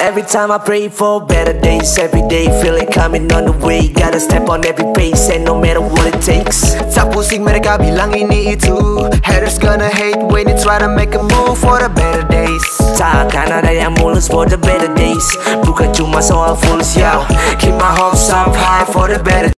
Every time I pray for better days, every day feeling coming on the way. Gotta step on every pace, and no matter what it takes. Tak pusing mereka bilang ini itu Haters gonna hate when you try to make a move for the better days Takkan ada yang mulus for the better days Bukan cuma soal fulus, yo Keep my hopes up high for the better